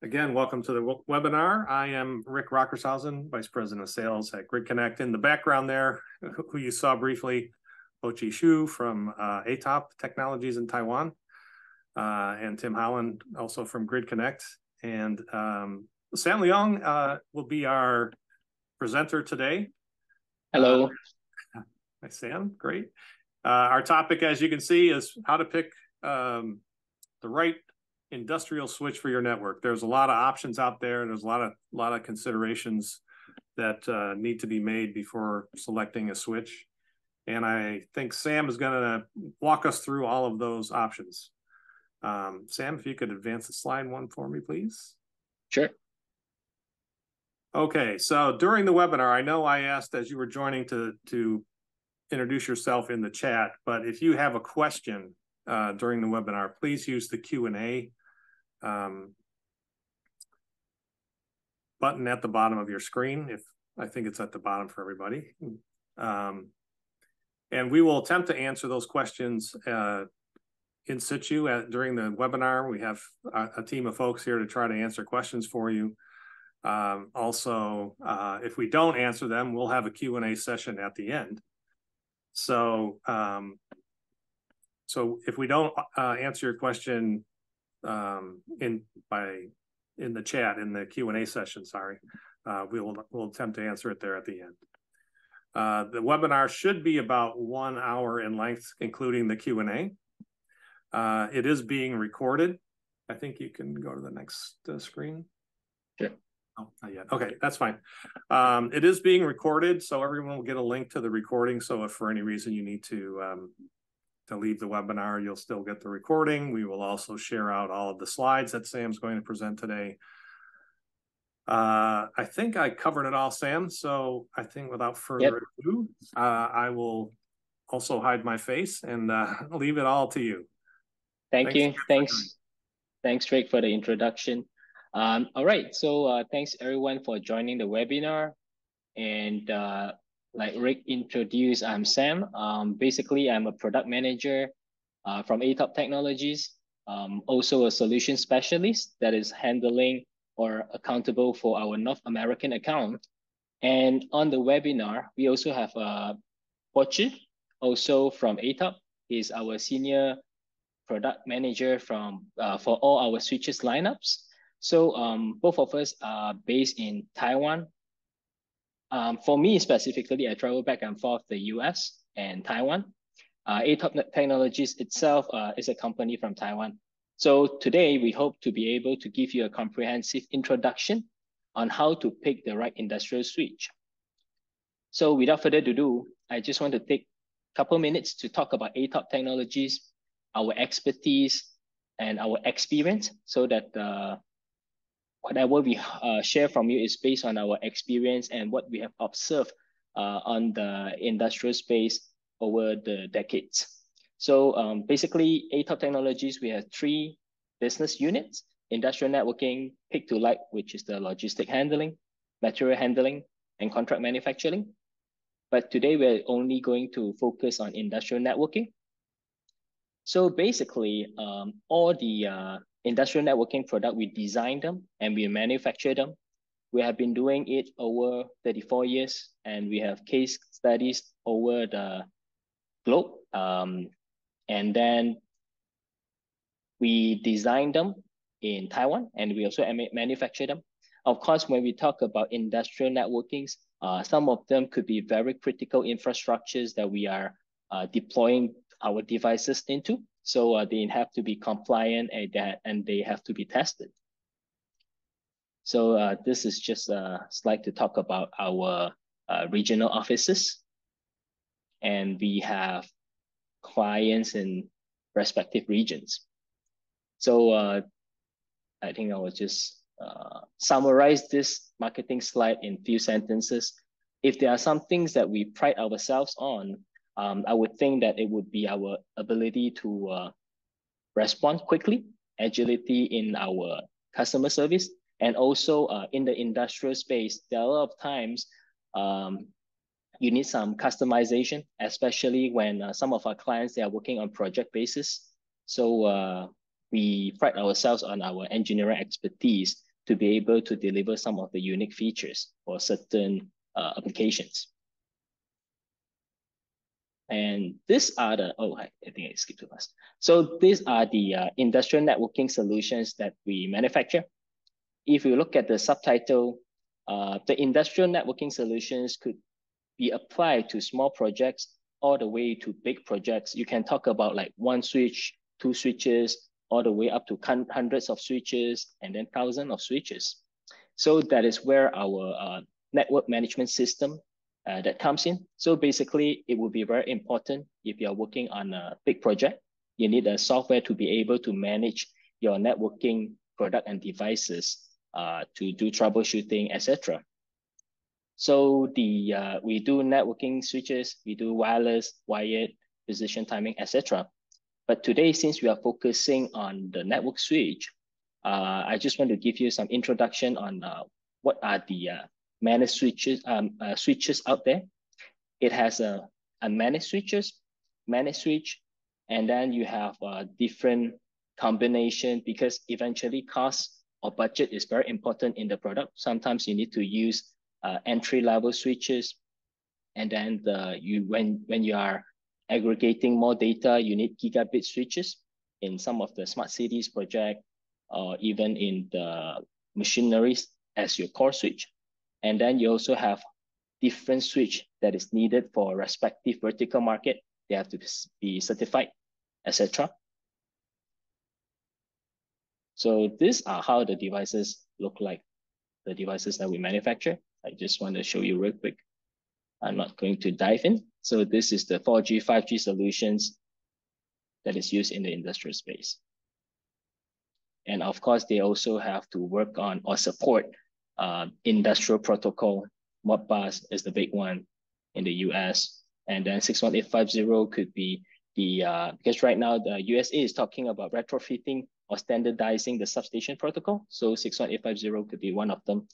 Again, welcome to the webinar. I am Rick Rockershausen, Vice President of Sales at Grid Connect. In the background there, who you saw briefly, Hochi Shu from uh, ATOP Technologies in Taiwan, uh, and Tim Holland, also from Grid Connect. And um, Sam Leong uh, will be our presenter today. Hello. Uh, hi, Sam. Great. Uh, our topic, as you can see, is how to pick um, the right industrial switch for your network. There's a lot of options out there. There's a lot of lot of considerations that uh, need to be made before selecting a switch. And I think Sam is going to walk us through all of those options. Um, Sam, if you could advance the slide one for me, please. Sure. Okay, so during the webinar, I know I asked as you were joining to to introduce yourself in the chat, but if you have a question uh, during the webinar, please use the Q and A um, button at the bottom of your screen. If I think it's at the bottom for everybody. Um, and we will attempt to answer those questions uh, in situ at, during the webinar. We have a, a, team of folks here to try to answer questions for you. Um, also, uh, if we don't answer them, we'll have a Q&A session at the end. So, um, so if we don't uh, answer your question um, in by in the chat in the Q and A session. Sorry, uh, we will we'll attempt to answer it there at the end. Uh, the webinar should be about one hour in length, including the Q and A. Uh, it is being recorded. I think you can go to the next uh, screen. Sure. Oh, not yet. Okay, that's fine. Um, it is being recorded, so everyone will get a link to the recording. So if for any reason you need to um, to leave the webinar, you'll still get the recording. We will also share out all of the slides that Sam's going to present today. Uh, I think I covered it all, Sam. So I think without further yep. ado, uh, I will also hide my face and uh, leave it all to you. Thank thanks you. Thanks. Thanks, Rick, for the introduction. Um, all right. So uh, thanks everyone for joining the webinar. And uh, like Rick introduced, I'm Sam. Um, basically, I'm a product manager uh, from ATOP Technologies, um, also a solution specialist that is handling or accountable for our North American account. And on the webinar, we also have uh, Pochi, also from ATOP. He's our senior product manager from uh, for all our switches lineups. So um, both of us are based in Taiwan, um, for me specifically, I travel back and forth the US and Taiwan. Uh, ATOP Technologies itself uh, is a company from Taiwan. So today we hope to be able to give you a comprehensive introduction on how to pick the right industrial switch. So without further ado, I just want to take a couple minutes to talk about ATOP Technologies, our expertise, and our experience so that uh, whatever we uh, share from you is based on our experience and what we have observed uh, on the industrial space over the decades. So um, basically, ATOP Technologies, we have three business units, industrial networking, pick to light, which is the logistic handling, material handling, and contract manufacturing. But today we're only going to focus on industrial networking. So basically, um, all the uh, industrial networking product, we design them and we manufacture them. We have been doing it over 34 years and we have case studies over the globe. Um, and then we design them in Taiwan and we also manufacture them. Of course, when we talk about industrial networkings, uh, some of them could be very critical infrastructures that we are uh, deploying our devices into. So uh, they have to be compliant and, that, and they have to be tested. So uh, this is just a slide to talk about our uh, regional offices. And we have clients in respective regions. So uh, I think I will just uh, summarize this marketing slide in few sentences. If there are some things that we pride ourselves on, um, I would think that it would be our ability to uh, respond quickly, agility in our customer service, and also uh, in the industrial space, there are a lot of times um, you need some customization, especially when uh, some of our clients, they are working on project basis. So uh, we pride ourselves on our engineering expertise to be able to deliver some of the unique features for certain uh, applications. And these are the, oh, I, I think I skipped the last. So these are the uh, industrial networking solutions that we manufacture. If you look at the subtitle, uh, the industrial networking solutions could be applied to small projects all the way to big projects. You can talk about like one switch, two switches, all the way up to hundreds of switches and then thousands of switches. So that is where our uh, network management system uh, that comes in. So basically, it will be very important if you're working on a big project. You need a software to be able to manage your networking product and devices uh, to do troubleshooting, etc. So the uh, we do networking switches, we do wireless, wired, position timing, etc. But today, since we are focusing on the network switch, uh, I just want to give you some introduction on uh, what are the uh, managed switches um, uh, switches out there. It has a, a managed switches, managed switch, and then you have a different combination because eventually cost or budget is very important in the product. Sometimes you need to use uh, entry level switches, and then the you when when you are aggregating more data, you need gigabit switches in some of the smart cities project, or even in the machineries as your core switch. And then you also have different switch that is needed for respective vertical market. They have to be certified, etc. So these are how the devices look like, the devices that we manufacture. I just want to show you real quick. I'm not going to dive in. So this is the 4G, 5G solutions that is used in the industrial space. And of course, they also have to work on or support uh, industrial protocol. Modbus is the big one in the US. And then 61850 could be the, uh, because right now the USA is talking about retrofitting or standardizing the substation protocol. So 61850 could be one of them.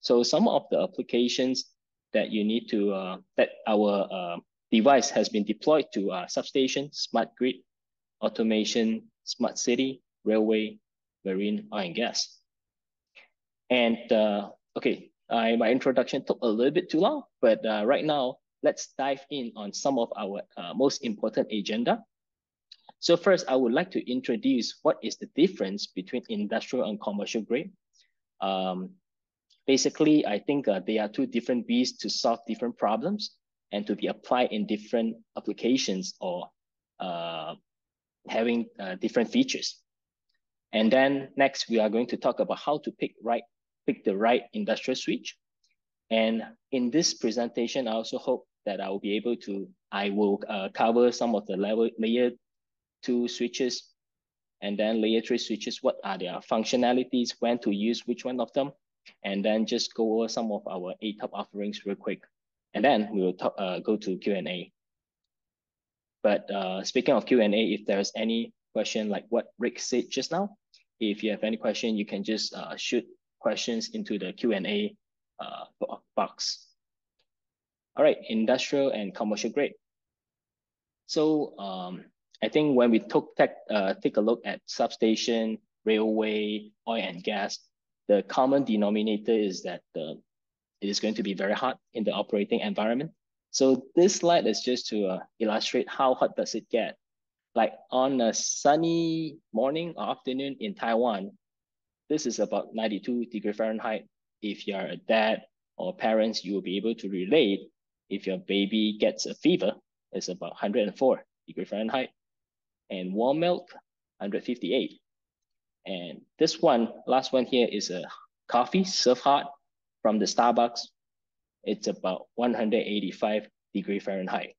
So some of the applications that you need to, uh, that our uh, device has been deployed to uh, substation, smart grid, automation, smart city, railway, marine, oil and gas. And uh, okay, I, my introduction took a little bit too long, but uh, right now, let's dive in on some of our uh, most important agenda. So first, I would like to introduce what is the difference between industrial and commercial grade. Um, basically, I think uh, they are two different beasts to solve different problems and to be applied in different applications or uh, having uh, different features. And then next, we are going to talk about how to pick right pick the right industrial switch. And in this presentation, I also hope that I will be able to, I will uh, cover some of the level layer two switches and then layer three switches, what are their functionalities, when to use which one of them, and then just go over some of our ATOP offerings real quick. And then we will talk, uh, go to Q&A. But uh, speaking of Q&A, if there's any question like what Rick said just now, if you have any question, you can just uh, shoot questions into the Q&A uh, box. All right, industrial and commercial grade. So um, I think when we took tech, uh, take a look at substation, railway, oil and gas, the common denominator is that the, it is going to be very hot in the operating environment. So this slide is just to uh, illustrate how hot does it get. Like on a sunny morning or afternoon in Taiwan, this is about 92 degree Fahrenheit. If you're a dad or parents, you will be able to relate. If your baby gets a fever, it's about 104 degree Fahrenheit. And warm milk, 158. And this one, last one here is a coffee served hot from the Starbucks. It's about 185 degree Fahrenheit.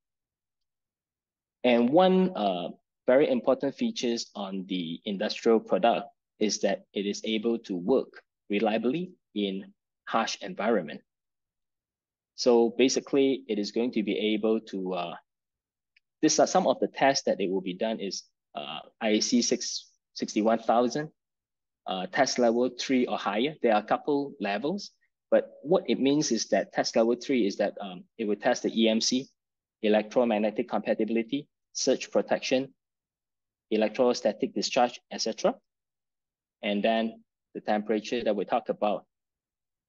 And one uh, very important features on the industrial product is that it is able to work reliably in harsh environment. So basically, it is going to be able to, uh, are some of the tests that it will be done is uh, IEC 6, 61000, uh, test level three or higher. There are a couple levels, but what it means is that test level three is that um, it will test the EMC, electromagnetic compatibility, surge protection, electrostatic discharge, etc. and then the temperature that we talk about.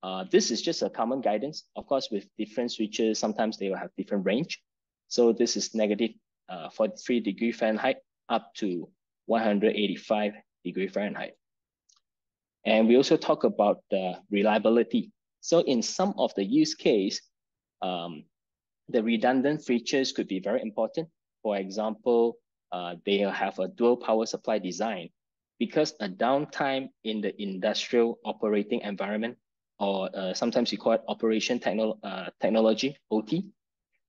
Uh, this is just a common guidance. Of course, with different switches, sometimes they will have different range. So this is negative uh, 43 degree Fahrenheit up to 185 degree Fahrenheit. And we also talk about the reliability. So in some of the use case, um, the redundant features could be very important. For example, uh, they have a dual power supply design because a downtime in the industrial operating environment, or uh, sometimes you call it operation techno uh, technology, OT,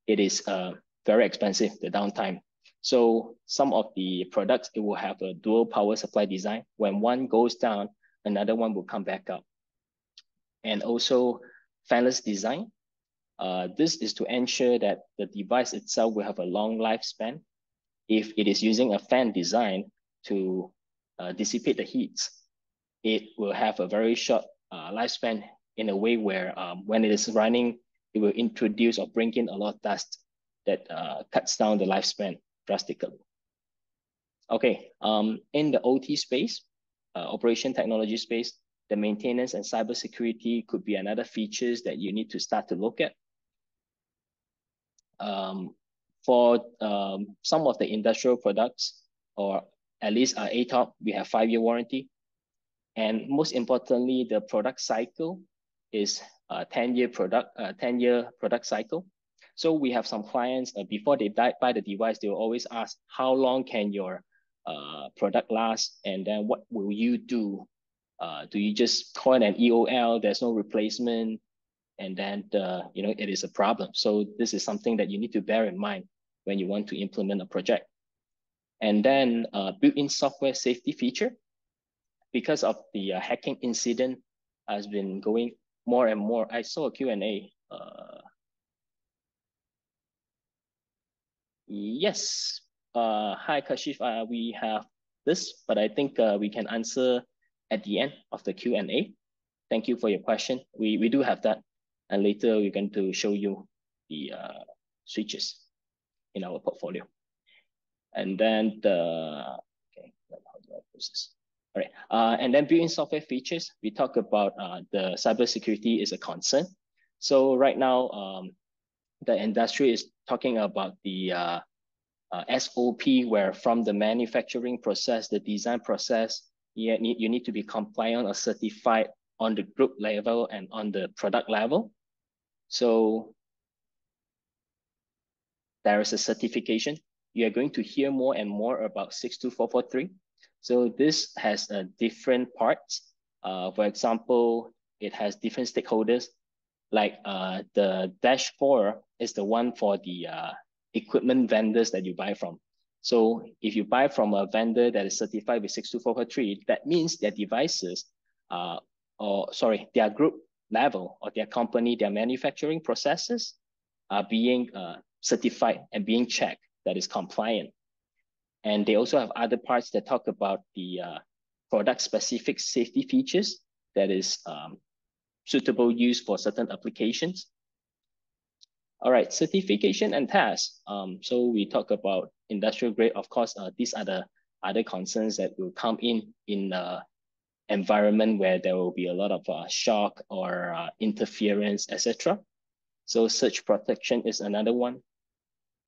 it is uh, very expensive, the downtime. So some of the products, it will have a dual power supply design. When one goes down, another one will come back up. And also fanless design. Uh, this is to ensure that the device itself will have a long lifespan. If it is using a fan design to uh, dissipate the heat, it will have a very short uh, lifespan in a way where um, when it is running, it will introduce or bring in a lot of dust that uh, cuts down the lifespan drastically. Okay, um, in the OT space, uh, operation technology space, the maintenance and cybersecurity could be another features that you need to start to look at. Um, for um, some of the industrial products, or at least uh, ATOP, we have five-year warranty. And most importantly, the product cycle is a 10-year product, uh, 10-year product cycle. So we have some clients, uh, before they buy the device, they will always ask, how long can your uh, product last? And then what will you do? Uh, do you just call it an EOL? There's no replacement. And then, the, you know, it is a problem. So this is something that you need to bear in mind when you want to implement a project. And then uh, built-in software safety feature, because of the uh, hacking incident has been going more and more. I saw a Q&A uh, Yes. Uh, hi, Kashif. Uh, we have this, but I think uh, we can answer at the end of the Q&A. Thank you for your question. We, we do have that. And later we're going to show you the uh, switches in our portfolio. And then the, okay, how do I this? All right, uh, and then built-in software features, we talk about uh, the cybersecurity is a concern. So right now, um, the industry is talking about the uh, uh, SOP, where from the manufacturing process, the design process, you need, you need to be compliant or certified on the group level and on the product level. So there is a certification. You are going to hear more and more about 62443. So this has a different parts. Uh, for example, it has different stakeholders like uh, the dash four is the one for the uh, equipment vendors that you buy from. So if you buy from a vendor that is certified with 62443, that means their devices, uh, or sorry, their group level or their company, their manufacturing processes are being uh, certified and being checked that is compliant. And they also have other parts that talk about the uh, product specific safety features that is um, suitable use for certain applications. All right, certification and tests. Um, so we talk about industrial grade. Of course, uh, these are the other concerns that will come in in the environment where there will be a lot of uh, shock or uh, interference, etc. So surge protection is another one.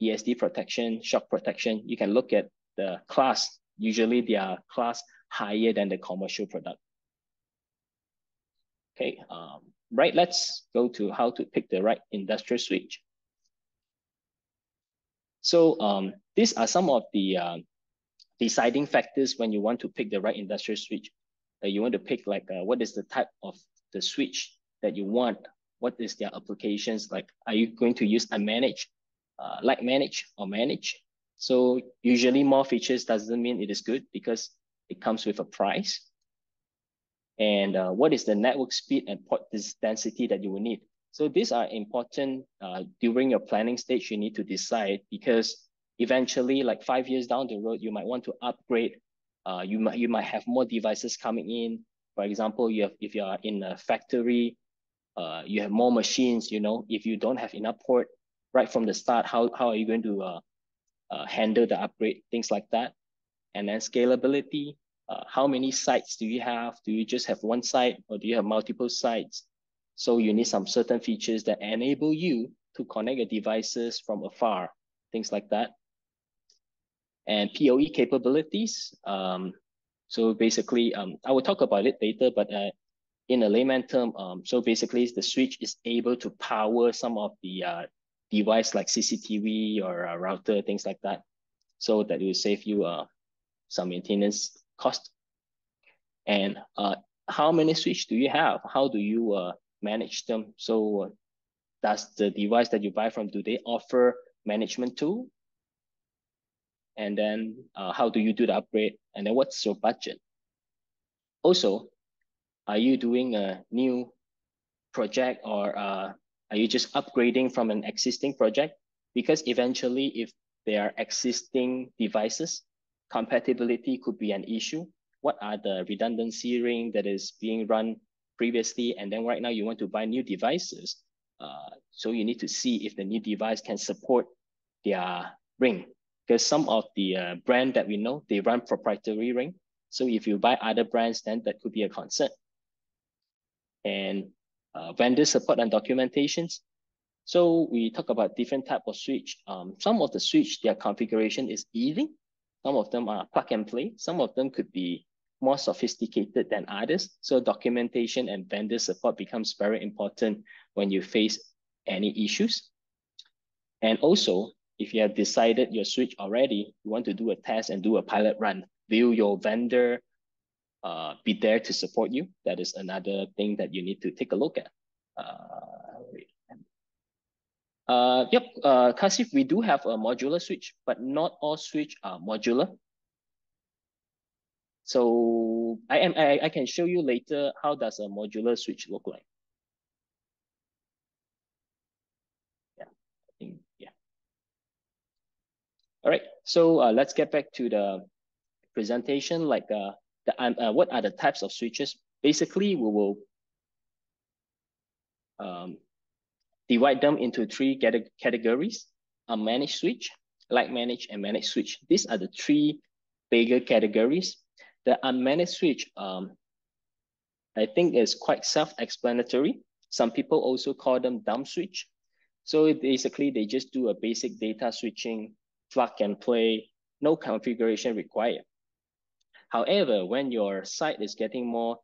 ESD protection, shock protection. You can look at the class. Usually they are class higher than the commercial product. Okay, um, right, let's go to how to pick the right industrial switch. So um, these are some of the uh, deciding factors when you want to pick the right industrial switch. Uh, you want to pick like uh, what is the type of the switch that you want? What is their applications like? Are you going to use unmanaged, uh, like manage or manage? So usually more features doesn't mean it is good because it comes with a price and uh, what is the network speed and port density that you will need. So these are important uh, during your planning stage, you need to decide because eventually like five years down the road, you might want to upgrade. Uh, you, might, you might have more devices coming in. For example, you have, if you are in a factory, uh, you have more machines, you know, if you don't have enough port right from the start, how, how are you going to uh, uh, handle the upgrade, things like that. And then scalability, uh, how many sites do you have? Do you just have one site or do you have multiple sites? So you need some certain features that enable you to connect your devices from afar, things like that. And PoE capabilities. Um, so basically, um, I will talk about it later, but uh, in a layman term, um, so basically the switch is able to power some of the uh, device like CCTV or a router, things like that. So that will save you uh, some maintenance cost. And uh, how many switch do you have? How do you uh, manage them? So uh, does the device that you buy from, do they offer management tool? And then uh, how do you do the upgrade? And then what's your budget? Also, are you doing a new project or uh, are you just upgrading from an existing project? Because eventually, if there are existing devices, compatibility could be an issue. What are the redundancy ring that is being run previously? And then right now you want to buy new devices. Uh, so you need to see if the new device can support their ring. Because some of the uh, brand that we know, they run proprietary ring. So if you buy other brands, then that could be a concern. And uh, vendor support and documentations. So we talk about different type of switch. Um, some of the switch, their configuration is easy. Some of them are plug and play. Some of them could be more sophisticated than others. So documentation and vendor support becomes very important when you face any issues. And also, if you have decided your switch already, you want to do a test and do a pilot run, view your vendor uh, be there to support you? That is another thing that you need to take a look at. Uh, uh, yep, uh, Kasif, we do have a modular switch, but not all switch are modular. So I am I, I can show you later how does a modular switch look like. Yeah, I think yeah. All right, so uh, let's get back to the presentation. Like uh, the um, uh, what are the types of switches? Basically, we will um, divide them into three categories, a managed switch, light managed, and managed switch. These are the three bigger categories. The unmanaged switch, um, I think is quite self-explanatory. Some people also call them dumb switch. So basically they just do a basic data switching, plug and play, no configuration required. However, when your site is getting more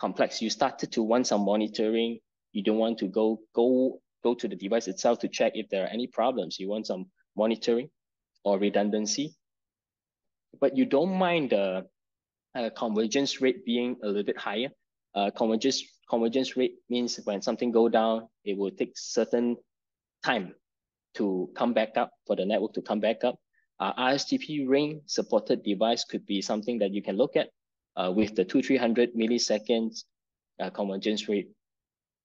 complex, you started to want some monitoring, you don't want to go go go to the device itself to check if there are any problems. You want some monitoring or redundancy, but you don't mind the uh, convergence rate being a little bit higher. Uh, convergence convergence rate means when something go down, it will take certain time to come back up for the network to come back up. Uh, RSTP ring supported device could be something that you can look at uh, with the two, 300 milliseconds uh, convergence rate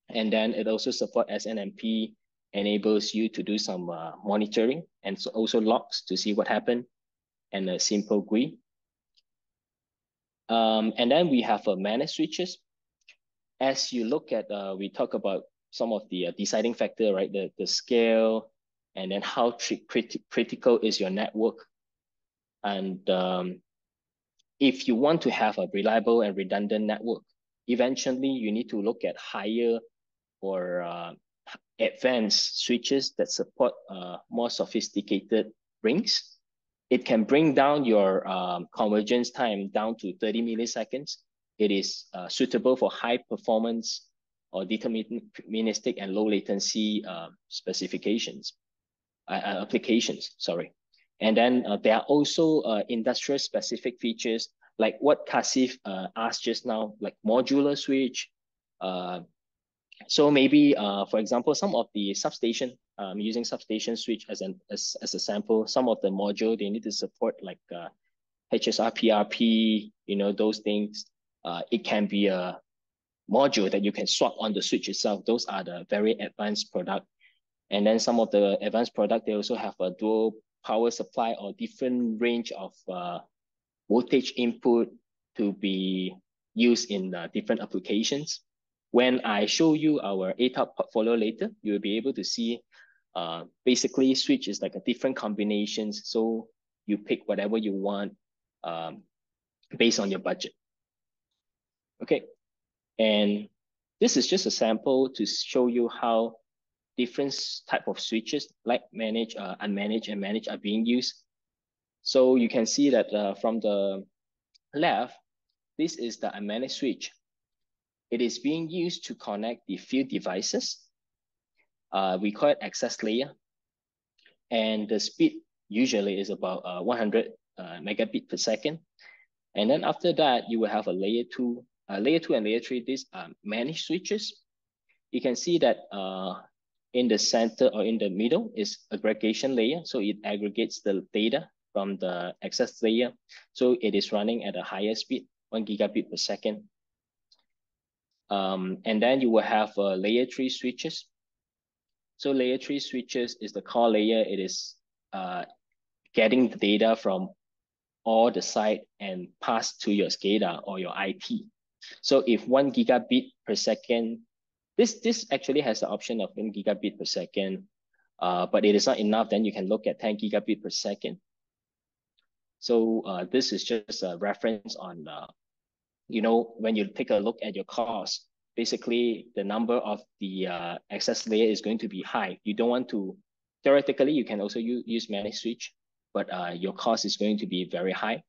and then it also support SNMP, enables you to do some uh, monitoring and so also logs to see what happened and a simple GUI. Um, and then we have uh, managed switches. As you look at, uh, we talk about some of the uh, deciding factor, right? The, the scale and then how criti critical is your network. And um, if you want to have a reliable and redundant network, eventually you need to look at higher or uh, advanced switches that support uh, more sophisticated rings. It can bring down your um, convergence time down to 30 milliseconds. It is uh, suitable for high performance or deterministic and low latency uh, specifications, applications, sorry. And then uh, there are also uh, industrial specific features like what Kasif uh, asked just now, like modular switch, uh, so maybe, uh, for example, some of the substation, um, using substation switch as an as, as a sample, some of the module they need to support like uh, HSR, PRP, you know, those things. Uh, it can be a module that you can swap on the switch itself. Those are the very advanced product. And then some of the advanced product, they also have a dual power supply or different range of uh, voltage input to be used in uh, different applications. When I show you our ATOP portfolio later, you'll be able to see uh, basically switch is like a different combinations. So you pick whatever you want. Um, based on your budget. Okay, and this is just a sample to show you how different type of switches like manage, uh, unmanaged and managed are being used. So you can see that uh, from the left, this is the unmanaged switch. It is being used to connect the field devices. Uh, we call it access layer. And the speed usually is about uh, 100 uh, megabit per second. And then after that, you will have a layer two, uh, layer two and layer three, these are managed switches. You can see that uh, in the center or in the middle is aggregation layer. So it aggregates the data from the access layer. So it is running at a higher speed, one gigabit per second. Um, and then you will have uh, layer three switches. So layer three switches is the core layer. It is uh, getting the data from all the site and pass to your SCADA or your IT. So if one gigabit per second, this, this actually has the option of one gigabit per second, uh, but it is not enough, then you can look at 10 gigabit per second. So uh, this is just a reference on, uh, you know, when you take a look at your cost, basically the number of the uh, access layer is going to be high. You don't want to, theoretically, you can also use, use managed switch, but uh, your cost is going to be very high.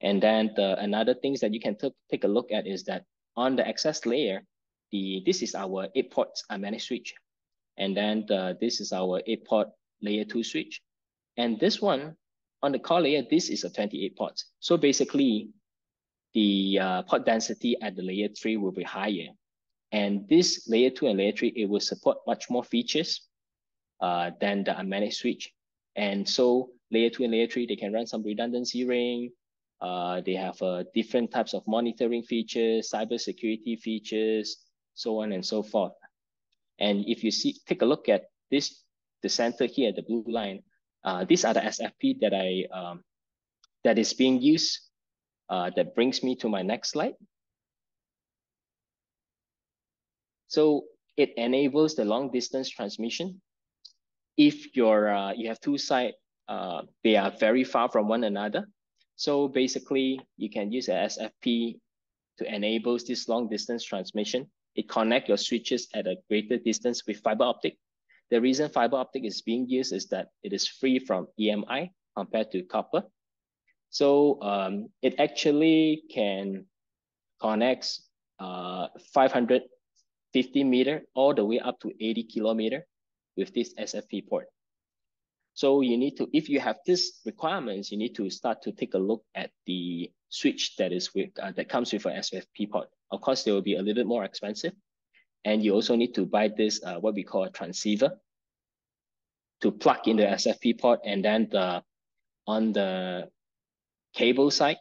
And then the another things that you can take a look at is that on the access layer, the this is our eight ports managed switch. And then the, this is our eight port layer two switch. And this one on the core layer, this is a 28 ports. So basically the uh, port density at the layer three will be higher. And this layer two and layer three, it will support much more features uh, than the unmanaged switch. And so layer two and layer three, they can run some redundancy ring. Uh, they have uh, different types of monitoring features, cybersecurity features, so on and so forth. And if you see, take a look at this, the center here, the blue line, uh, these are the SFP that I um, that is being used. Uh, that brings me to my next slide. So it enables the long distance transmission. If you're uh, you have two sites, uh, they are very far from one another. So basically, you can use a SFP to enable this long distance transmission. It connect your switches at a greater distance with fiber optic the reason fiber optic is being used is that it is free from EMI compared to copper. So um, it actually can connect uh, 550 meter all the way up to 80 kilometer with this SFP port. So you need to, if you have these requirements, you need to start to take a look at the switch that is with uh, that comes with an SFP port. Of course, they will be a little bit more expensive, and you also need to buy this, uh, what we call a transceiver to plug in the SFP port. And then the on the cable side,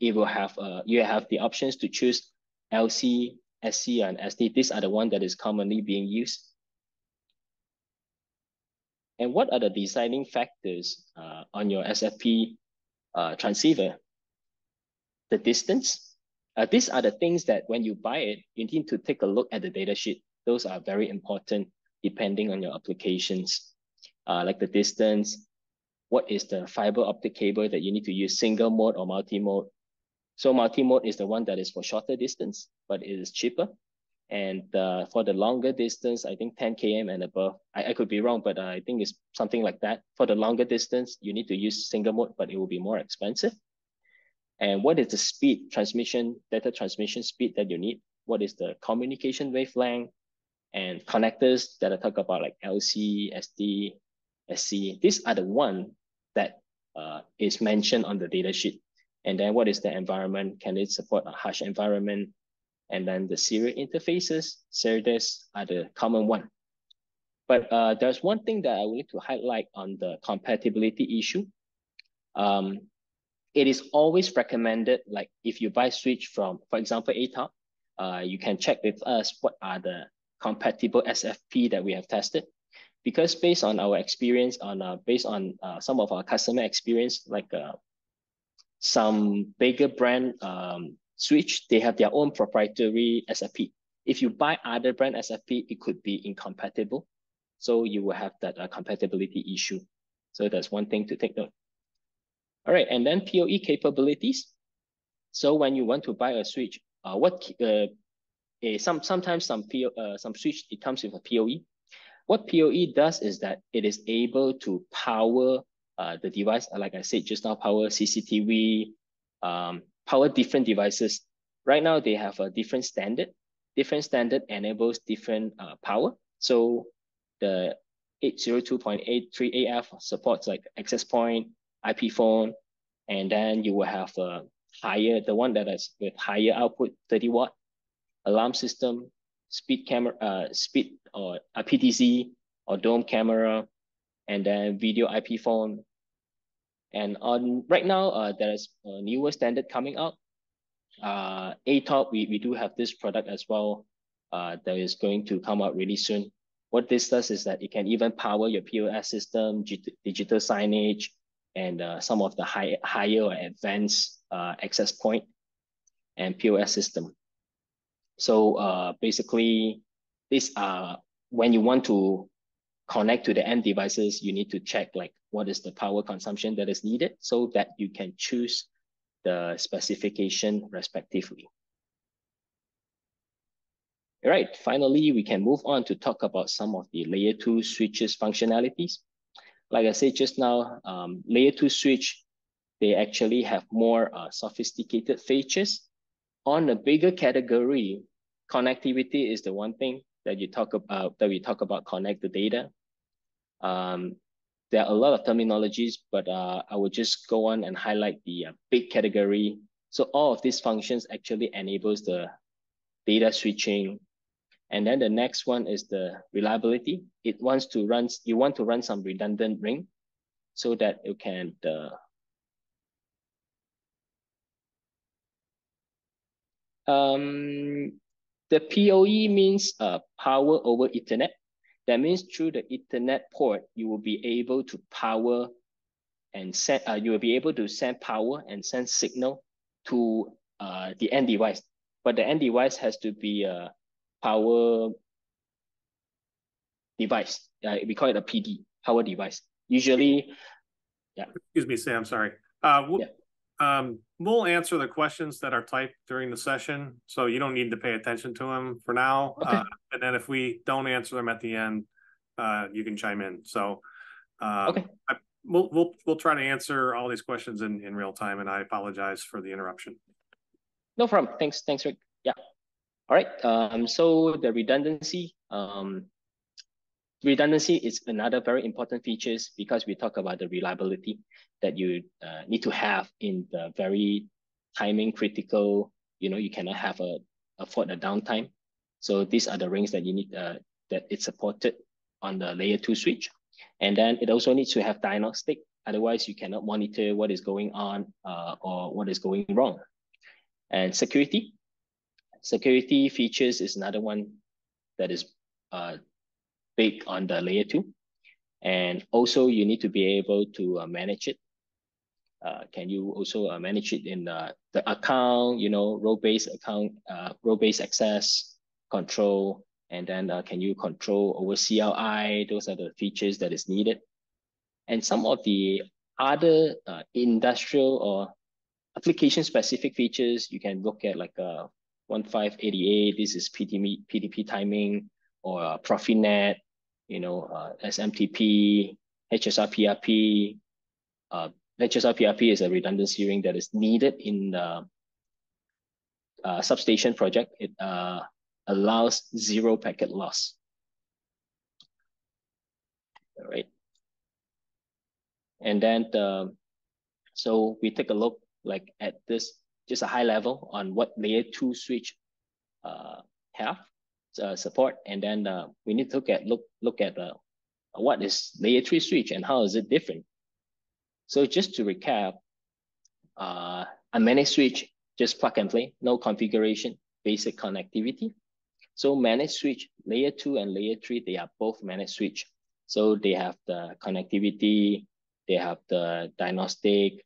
it will have, uh, you have the options to choose LC, SC, and ST. These are the one that is commonly being used. And what are the deciding factors uh, on your SFP uh, transceiver? The distance, uh, these are the things that when you buy it, you need to take a look at the data sheet. Those are very important depending on your applications, uh, like the distance, what is the fiber optic cable that you need to use, single mode or multi-mode. So multi-mode is the one that is for shorter distance, but it is cheaper. And uh, for the longer distance, I think 10 km and above, I, I could be wrong, but I think it's something like that. For the longer distance, you need to use single mode, but it will be more expensive and what is the speed transmission, data transmission speed that you need? What is the communication wavelength and connectors that I talk about like LC, ST, SC. These are the one that uh, is mentioned on the data sheet. And then what is the environment? Can it support a harsh environment? And then the serial interfaces, SerDes are the common one. But uh, there's one thing that I would like to highlight on the compatibility issue. Um, it is always recommended, like if you buy switch from, for example, ATOP, uh, you can check with us what are the compatible SFP that we have tested. Because based on our experience, on uh, based on uh, some of our customer experience, like uh, some bigger brand um, switch, they have their own proprietary SFP. If you buy other brand SFP, it could be incompatible. So you will have that uh, compatibility issue. So that's one thing to take note. All right, and then PoE capabilities. So when you want to buy a switch, uh, what uh, some sometimes some PO, uh, some switch it comes with a PoE. What PoE does is that it is able to power uh, the device, like I said just now, power CCTV, um, power different devices. Right now they have a different standard. Different standard enables different uh, power. So the 802.83AF supports like access point, IP phone, and then you will have a higher, the one that is with higher output, 30 watt alarm system, speed camera, uh, speed or a PTZ or dome camera, and then video IP phone. And on right now, uh, there is a newer standard coming out. Uh, ATOP, we, we do have this product as well uh, that is going to come out really soon. What this does is that it can even power your POS system, digital signage, and uh, some of the high, higher or advanced uh, access point and POS system. So uh, basically, these are when you want to connect to the end devices, you need to check like what is the power consumption that is needed so that you can choose the specification respectively. All right, finally, we can move on to talk about some of the layer two switches functionalities. Like I said just now, um, layer two switch, they actually have more uh, sophisticated features. On a bigger category, connectivity is the one thing that you talk about, that we talk about connect the data. Um, there are a lot of terminologies, but uh, I will just go on and highlight the uh, big category. So all of these functions actually enables the data switching. And then the next one is the reliability. It wants to run, you want to run some redundant ring so that you can uh, um, the PoE means uh, power over Ethernet. That means through the Ethernet port, you will be able to power and send, uh, you will be able to send power and send signal to uh, the end device. But the end device has to be a power device. Uh, we call it a PD, power device. Usually, yeah. Excuse me, Sam, sorry. Uh, yeah. Um, we'll answer the questions that are typed during the session, so you don't need to pay attention to them for now. Okay. Uh, and then if we don't answer them at the end, uh, you can chime in. So, um, okay. I, we'll we'll we'll try to answer all these questions in in real time. And I apologize for the interruption. No problem. Thanks. Thanks, Rick. Yeah. All right. Um. So the redundancy. Um. Redundancy is another very important features because we talk about the reliability that you uh, need to have in the very timing critical, you know, you cannot have a afford a downtime. So these are the rings that you need uh, that it's supported on the layer two switch. And then it also needs to have diagnostic. Otherwise, you cannot monitor what is going on uh, or what is going wrong. And security. Security features is another one that is uh, big on the layer two. And also you need to be able to uh, manage it uh, can you also uh, manage it in the, the account, you know, role-based account, uh, role-based access control, and then uh, can you control over CLI? Those are the features that is needed. And some of the other uh, industrial or application-specific features, you can look at like uh, 1588, this is PTP, PTP timing, or uh, Profinet, you know, uh, SMTP, HSRPRP, uh, HSRPRP is a redundancy ring that is needed in the uh, substation project. It uh, allows zero packet loss. All right. And then the, so we take a look like at this, just a high level on what layer two switch uh, have uh, support. And then uh, we need to look at, look, look at uh, what is layer three switch and how is it different so just to recap, uh, a managed switch, just plug and play, no configuration, basic connectivity. So managed switch, layer two and layer three, they are both managed switch. So they have the connectivity, they have the diagnostic,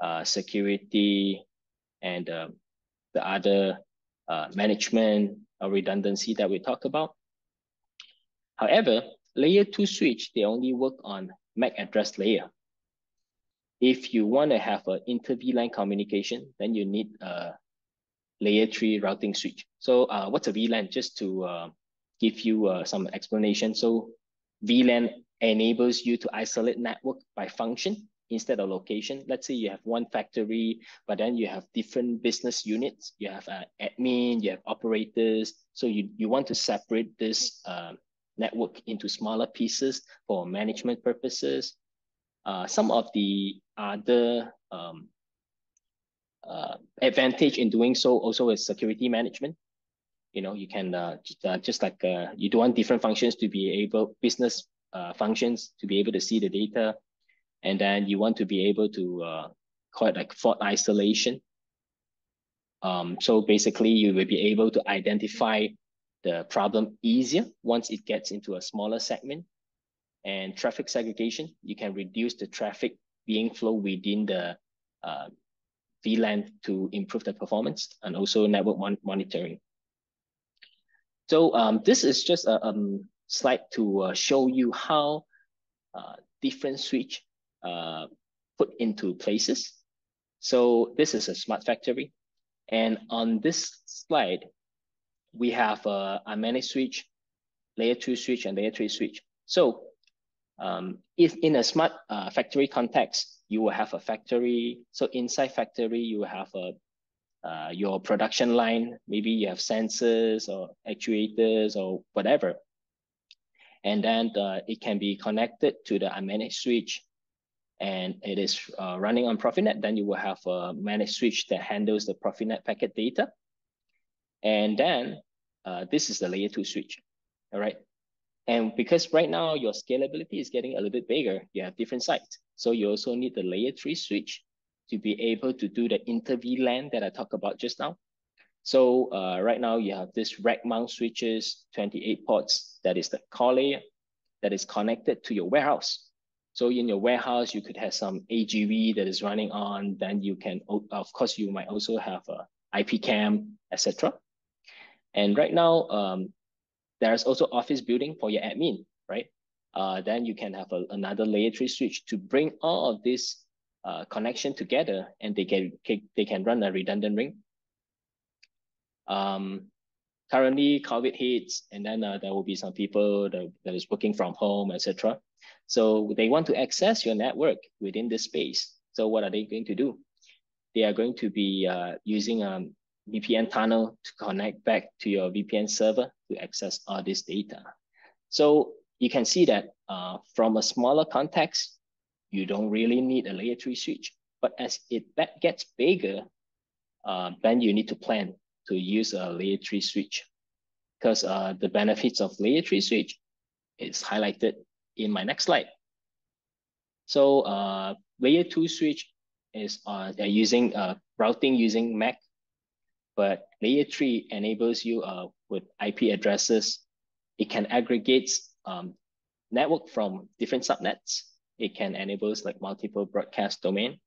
uh, security, and uh, the other uh, management or redundancy that we talked about. However, layer two switch, they only work on MAC address layer if you want to have an inter-VLAN communication, then you need a layer three routing switch. So uh, what's a VLAN? Just to uh, give you uh, some explanation. So VLAN enables you to isolate network by function instead of location. Let's say you have one factory, but then you have different business units. You have uh, admin, you have operators. So you, you want to separate this uh, network into smaller pieces for management purposes. Uh, some of the other um, uh, advantage in doing so also is security management. You know, you can uh, just, uh, just like uh, you don't want different functions to be able, business uh, functions to be able to see the data. And then you want to be able to uh, call it like fault isolation. Um, so basically you will be able to identify the problem easier once it gets into a smaller segment. And traffic segregation, you can reduce the traffic being flow within the uh, VLAN to improve the performance and also network mon monitoring. So um, this is just a um, slide to uh, show you how uh, different switch uh, put into places. So this is a smart factory. And on this slide, we have a, a managed switch, layer two switch, and layer three switch. So um, if in a smart uh, factory context, you will have a factory. So inside factory, you have a uh, your production line. Maybe you have sensors or actuators or whatever. And then uh, it can be connected to the unmanaged switch and it is uh, running on Profinet, then you will have a managed switch that handles the Profinet packet data. And then uh, this is the layer two switch, all right? And because right now your scalability is getting a little bit bigger, you have different sites. So you also need the layer three switch to be able to do the inter-VLAN that I talked about just now. So uh, right now you have this rack mount switches, 28 ports, that is the core layer that is connected to your warehouse. So in your warehouse, you could have some AGV that is running on, then you can, of course, you might also have a IP cam, etc. And right now, um, there's also office building for your admin, right? Uh, then you can have a, another layer three switch to bring all of this uh, connection together and they can, they can run a redundant ring. Um, currently COVID hits and then uh, there will be some people that, that is working from home, etc. So they want to access your network within this space. So what are they going to do? They are going to be uh, using a um, VPN tunnel to connect back to your VPN server to access all this data. So you can see that uh, from a smaller context, you don't really need a layer three switch. But as it gets bigger, uh, then you need to plan to use a layer three switch because uh, the benefits of layer three switch is highlighted in my next slide. So uh, layer two switch is uh, using uh, routing using MAC but layer three enables you uh, with IP addresses. It can aggregate um, network from different subnets. It can enable like multiple broadcast domain.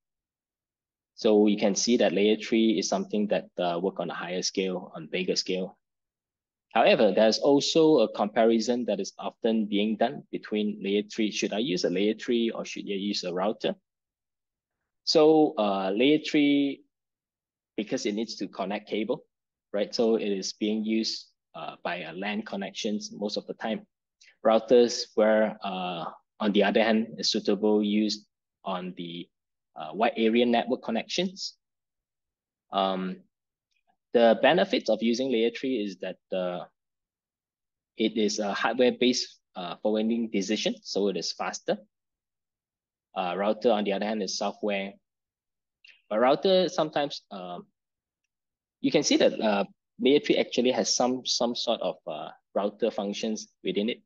So you can see that layer three is something that uh, work on a higher scale, on bigger scale. However, there's also a comparison that is often being done between layer three. Should I use a layer three or should I use a router? So uh, layer three because it needs to connect cable, right? So it is being used uh, by a LAN connections most of the time. Routers where, uh, on the other hand, is suitable used on the uh, wide area network connections. Um, the benefits of using layer three is that uh, it is a hardware-based uh, forwarding decision, so it is faster. Uh, router, on the other hand, is software but router sometimes um, you can see that uh, layer three actually has some some sort of uh, router functions within it.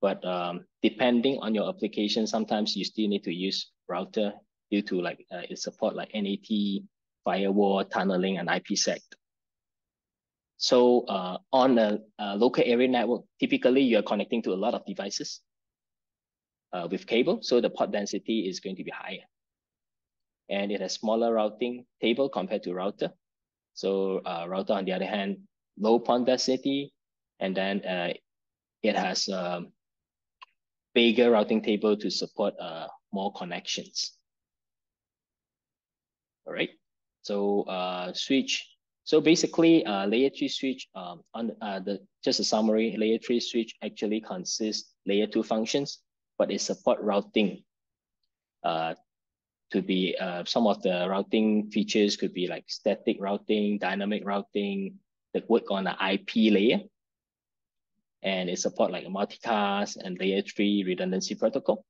But um, depending on your application, sometimes you still need to use router due to like uh, it support like NAT, firewall, tunneling, and IPsec. So uh, on a, a, local area network, typically you're connecting to a lot of devices uh, with cable, so the port density is going to be higher and it has smaller routing table compared to router. So uh, router, on the other hand, low port density, and then uh, it has a um, bigger routing table to support uh, more connections. All right. So uh, switch. So basically, uh, layer three switch um, on uh, the just a summary. Layer three switch actually consists layer two functions, but it support routing. Uh, to be uh, some of the routing features could be like static routing, dynamic routing that work on the IP layer. And it support like multicast and layer three redundancy protocol.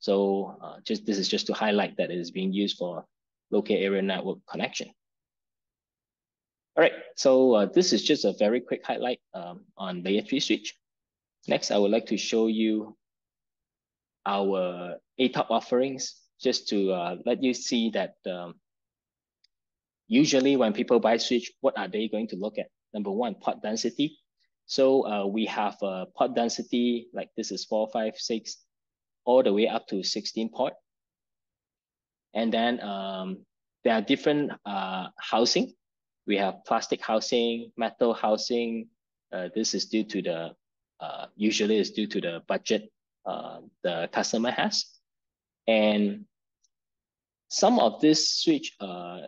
So uh, just this is just to highlight that it is being used for local area network connection. All right, so uh, this is just a very quick highlight um, on layer three switch. Next, I would like to show you our ATOP offerings just to uh, let you see that um, usually when people buy switch, what are they going to look at? Number one, port density. So uh, we have a port density, like this is four, five, six, all the way up to 16 port. And then um, there are different uh, housing. We have plastic housing, metal housing. Uh, this is due to the, uh, usually is due to the budget uh, the customer has. And some of this switch, uh,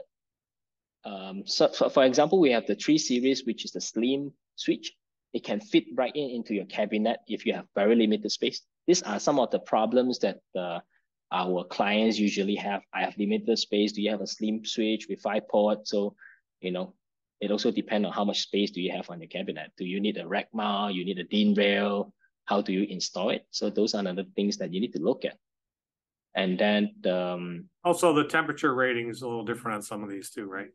um, so for, example, we have the 3 series, which is the slim switch. It can fit right in into your cabinet if you have very limited space. These are some of the problems that uh, our clients usually have. I have limited space. Do you have a slim switch with five ports? So, you know, it also depends on how much space do you have on your cabinet. Do you need a rack mount? You need a DIN rail? How do you install it? So those are the things that you need to look at. And then um, also the temperature rating is a little different on some of these too, right?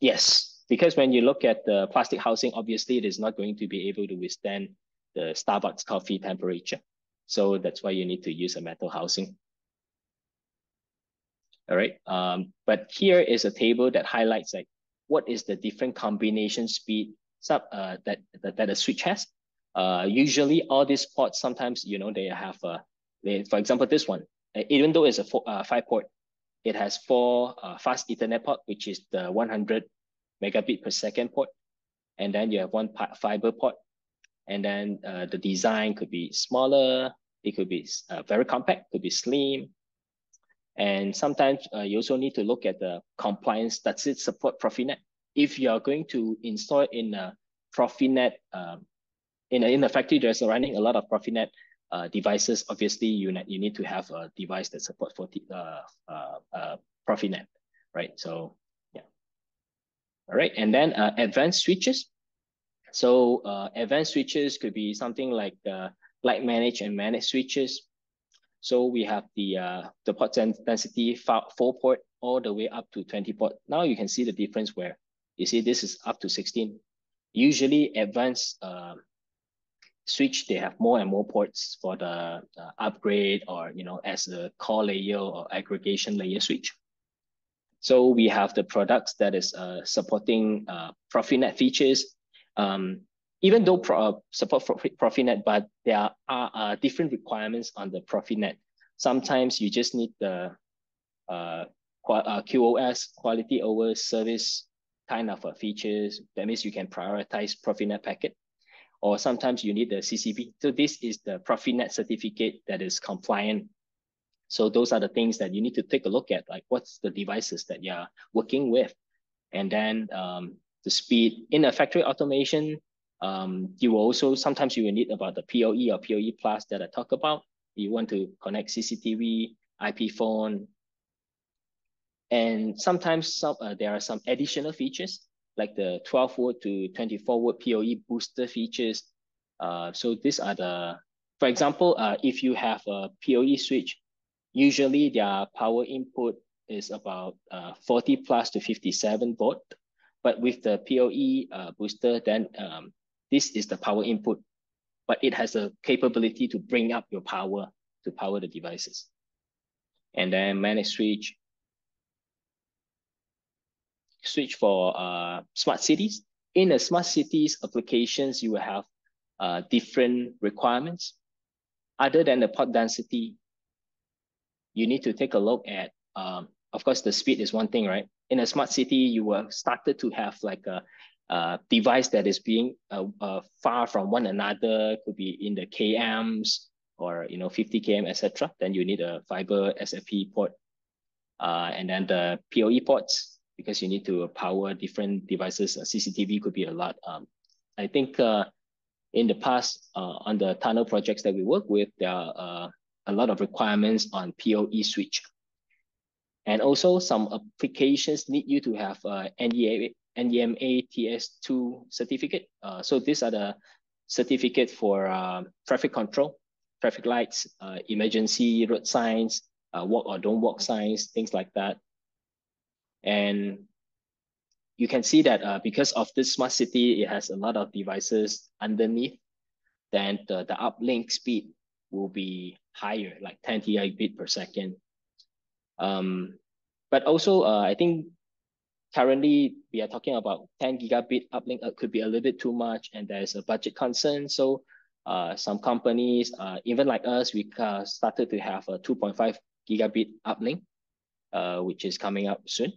Yes, because when you look at the plastic housing, obviously it is not going to be able to withstand the Starbucks coffee temperature. So that's why you need to use a metal housing. All right. Um, but here is a table that highlights like what is the different combination speed sub uh, that, that that a switch has. Uh, usually all these ports sometimes you know they have a they, for example this one uh, even though it's a four, uh, five port, it has four uh, fast Ethernet port, which is the 100 megabit per second port. And then you have one fiber port. And then uh, the design could be smaller. It could be uh, very compact, could be slim. And sometimes uh, you also need to look at the compliance. Does it support Profinet? If you are going to install in a Profinet, um, in, a, in factory, there's running a lot of Profinet uh, devices, obviously you, you need to have a device that supports for uh, uh, uh, Profinet, right? So yeah. All right, and then uh, advanced switches. So uh, advanced switches could be something like uh, light manage and manage switches. So we have the uh, the port density four port all the way up to 20 port. Now you can see the difference where you see this is up to 16. Usually advanced uh, switch, they have more and more ports for the uh, upgrade or, you know, as a core layer or aggregation layer switch. So we have the products that is uh, supporting uh, Profinet features. Um, even though pro uh, support for Profinet, but there are uh, different requirements on the Profinet. Sometimes you just need the uh, QoS, quality over service kind of features. That means you can prioritize Profinet packet or sometimes you need the CCP. So this is the Profinet certificate that is compliant. So those are the things that you need to take a look at, like what's the devices that you're working with. And then um, the speed in a factory automation, um, you will also, sometimes you will need about the PoE or PoE plus that I talk about. You want to connect CCTV, IP phone, and sometimes some, uh, there are some additional features like the 12 volt to 24 volt PoE booster features. Uh, so these are the, for example, uh, if you have a PoE switch, usually their power input is about uh, 40 plus to 57 volt. But with the PoE uh, booster, then um, this is the power input, but it has a capability to bring up your power to power the devices. And then manage switch, switch for uh, smart cities. In the smart cities applications, you will have uh, different requirements. Other than the port density, you need to take a look at, um, of course, the speed is one thing, right? In a smart city, you will started to have like a, a device that is being uh, uh, far from one another, could be in the KMs or you know 50 km, etc. Then you need a fiber SFP port uh, and then the PoE ports because you need to power different devices. Uh, CCTV could be a lot. Um, I think uh, in the past uh, on the tunnel projects that we work with, there are uh, a lot of requirements on PoE switch. And also some applications need you to have uh, NEA, NEMA TS2 certificate. Uh, so these are the certificate for uh, traffic control, traffic lights, uh, emergency road signs, uh, walk or don't walk signs, things like that. And you can see that uh, because of this smart city, it has a lot of devices underneath, then the, the uplink speed will be higher, like 10 gigabit per second. Um, but also, uh, I think currently we are talking about 10 gigabit uplink uh, could be a little bit too much and there's a budget concern. So uh, some companies, uh, even like us, we uh, started to have a 2.5 gigabit uplink, uh, which is coming up soon.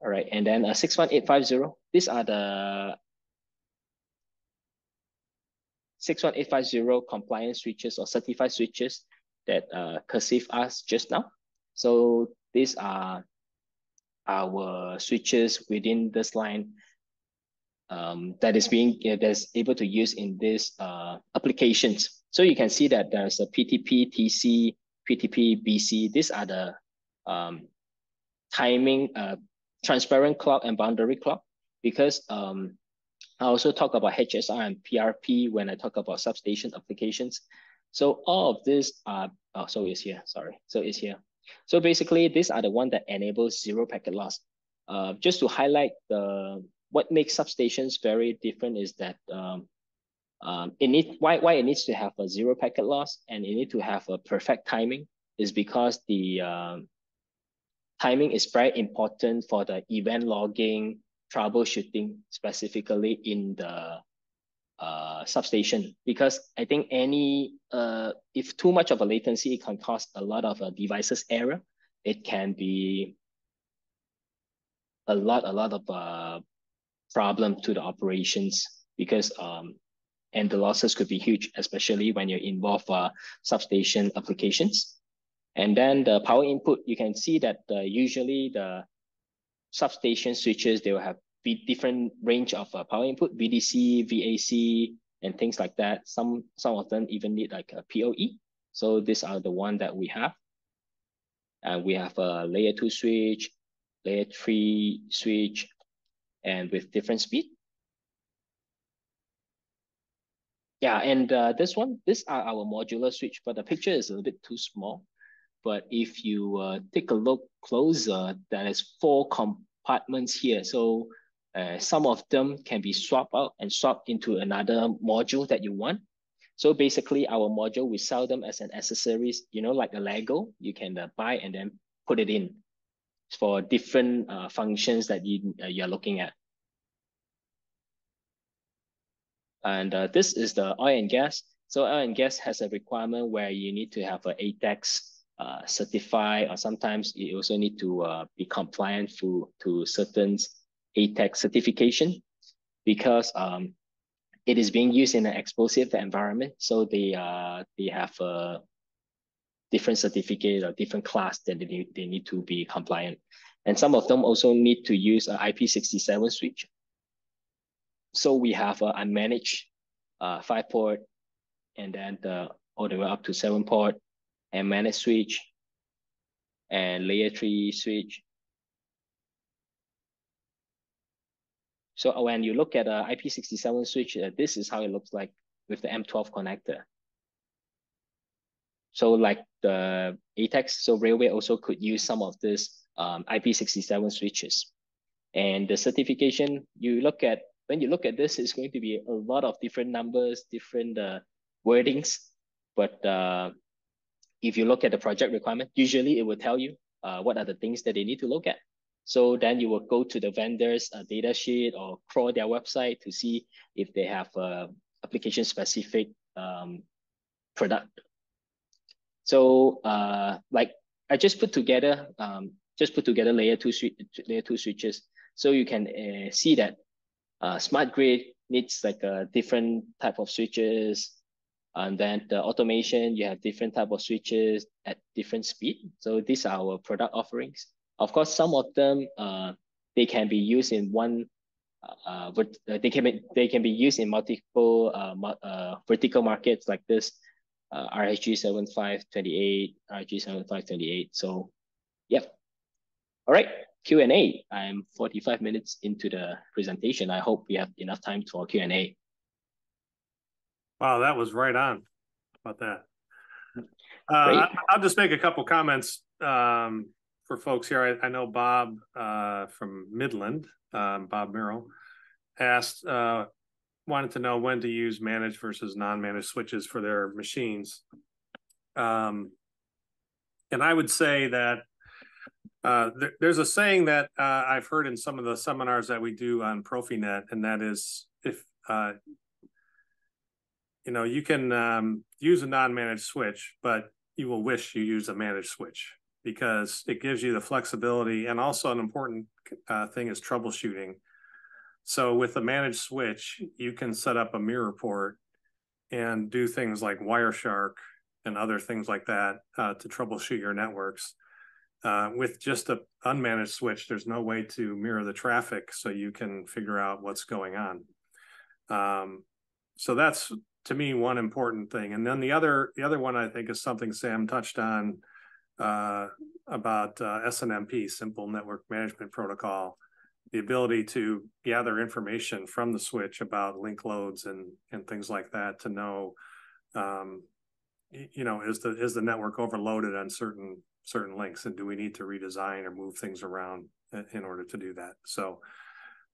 All right, and then uh, 61850, these are the 61850 compliance switches or certified switches that uh, Cursive asked just now. So these are our switches within this line um, that is being uh, that's able to use in these uh, applications. So you can see that there's a PTP, TC, PTP, BC. These are the um, timing, uh, transparent clock and boundary clock because um, I also talk about HSR and PRP when I talk about substation applications. So all of this are, oh, so it's here, sorry. So it's here. So basically, these are the one that enables zero packet loss. Uh, just to highlight the what makes substations very different is that um, um, it need why why it needs to have a zero packet loss and it need to have a perfect timing is because the um, timing is very important for the event logging troubleshooting specifically in the uh, substation because I think any uh, if too much of a latency it can cause a lot of uh, devices error. It can be a lot a lot of uh, problem to the operations because um and the losses could be huge, especially when you're involved uh, substation applications. And then the power input, you can see that uh, usually the substation switches, they will have different range of uh, power input, VDC, VAC, and things like that. Some, some of them even need like a PoE. So these are the one that we have. And we have a layer two switch, layer three switch, and with different speed. Yeah, and uh, this one, these are our modular switch, but the picture is a little bit too small. But if you uh, take a look closer, there is four compartments here. So uh, some of them can be swapped out and swapped into another module that you want. So basically our module, we sell them as an accessories, you know, like a Lego, you can uh, buy and then put it in for different uh, functions that you, uh, you're looking at. And uh, this is the oil and gas. So oil and gas has a requirement where you need to have a ATEX uh, certified, or sometimes you also need to uh, be compliant to, to certain ATEX certification because um, it is being used in an explosive environment. So they uh, they have a different certificate or different class that they need, they need to be compliant. And some of them also need to use an IP67 switch. So we have a unmanaged uh, five port and then the, all the way up to seven port and managed switch and layer three switch. So when you look at a IP67 switch, uh, this is how it looks like with the M12 connector. So like the ATEX, so railway also could use some of this um, IP67 switches. And the certification, you look at, when you look at this, it's going to be a lot of different numbers, different uh, wordings, but uh, if you look at the project requirement, usually it will tell you uh, what are the things that they need to look at. So then you will go to the vendor's uh, data sheet or crawl their website to see if they have a application specific um, product. So uh, like I just put together, um, just put together layer two, layer two switches. So you can uh, see that uh, smart grid needs like a different type of switches, And then the automation, you have different type of switches at different speed. So these are our product offerings. Of course, some of them, uh, they can be used in one, uh, uh, they can be, they can be used in multiple uh, uh, vertical markets like this, uh, RSG 7528, RSG 7528. So, yep. All right, Q&A. I'm 45 minutes into the presentation. I hope we have enough time for Q&A. Wow, that was right on about that. Uh, I, will just make a couple comments um, for folks here. I, I know Bob uh, from Midland, um, Bob Merrill, asked, uh, wanted to know when to use managed versus non-managed switches for their machines. Um, and I would say that uh, there, there's a saying that uh, I've heard in some of the seminars that we do on Profinet, and that is if uh, you know you can um, use a non-managed switch, but you will wish you use a managed switch because it gives you the flexibility and also an important uh, thing is troubleshooting. So with a managed switch, you can set up a mirror port and do things like Wireshark and other things like that uh, to troubleshoot your networks. Uh, with just a unmanaged switch, there's no way to mirror the traffic so you can figure out what's going on. Um, so that's to me one important thing. And then the other the other one I think is something Sam touched on uh, about uh, SNMP, Simple Network Management Protocol, the ability to gather information from the switch about link loads and and things like that to know um, you know is the is the network overloaded on certain certain links and do we need to redesign or move things around in order to do that? So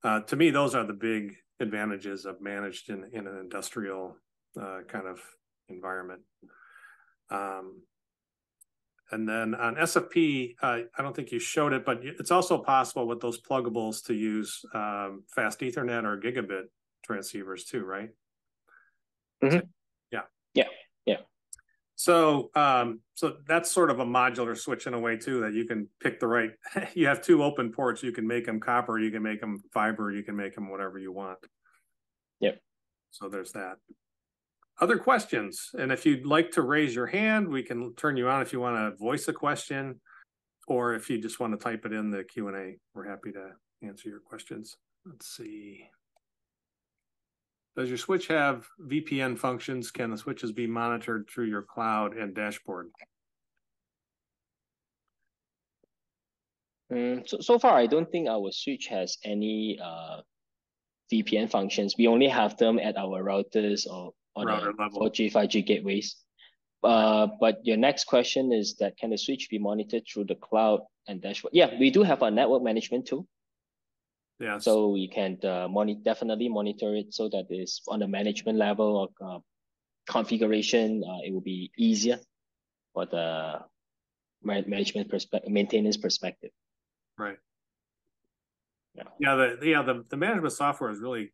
uh, to me those are the big advantages of managed in, in an industrial uh, kind of environment. Um, and then on SFP, uh, I don't think you showed it, but it's also possible with those pluggables to use um, fast Ethernet or gigabit transceivers too, right? Mm-hmm. Yeah. Yeah. Yeah. So, um, so that's sort of a modular switch in a way too, that you can pick the right. you have two open ports. You can make them copper. You can make them fiber. You can make them whatever you want. Yep. So there's that. Other questions, and if you'd like to raise your hand, we can turn you on if you want to voice a question, or if you just want to type it in the Q and A. We're happy to answer your questions. Let's see. Does your switch have VPN functions? Can the switches be monitored through your cloud and dashboard? Mm, so, so far, I don't think our switch has any uh, VPN functions. We only have them at our routers or on Router the level. 4G, 5G gateways. Uh, but your next question is that can the switch be monitored through the cloud and dashboard? Yeah, we do have our network management tool. Yeah. So you can uh, monitor definitely monitor it so that it's on the management level of uh, configuration. Uh, it will be easier for the management perspective, maintenance perspective. Right. Yeah. Yeah. The yeah the the management software is really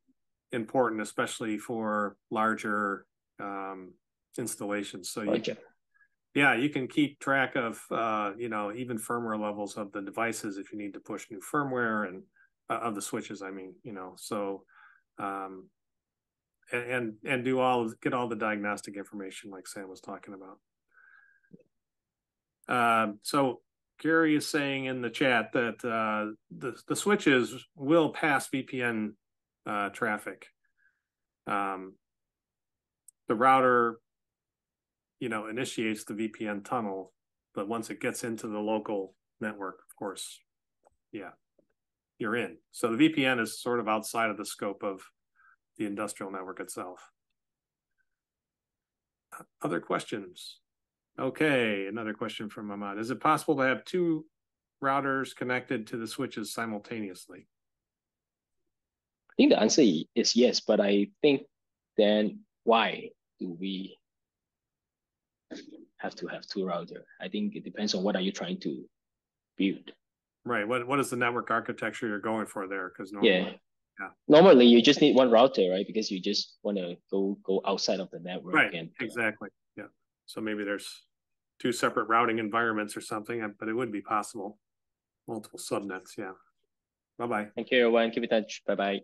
important, especially for larger um, installations. So you, yeah, you can keep track of uh, you know even firmware levels of the devices if you need to push new firmware and uh, of the switches. I mean, you know, so um, and, and and do all get all the diagnostic information like Sam was talking about. Uh, so Gary is saying in the chat that uh, the the switches will pass VPN uh, traffic. Um, the router, you know, initiates the VPN tunnel, but once it gets into the local network, of course, yeah, you're in. So the VPN is sort of outside of the scope of the industrial network itself. Other questions? Okay, another question from Ahmad. Is it possible to have two routers connected to the switches simultaneously? I think the answer is yes, but I think then why do we have to have two router? I think it depends on what are you trying to build. Right. What what is the network architecture you're going for there? Because normally, yeah. yeah, normally you just need one router, right? Because you just want to go go outside of the network. Right. And, uh, exactly. Yeah. So maybe there's two separate routing environments or something, but it would be possible. Multiple subnets. Yeah. Bye bye. Thank you, everyone. Keep in touch. Bye bye.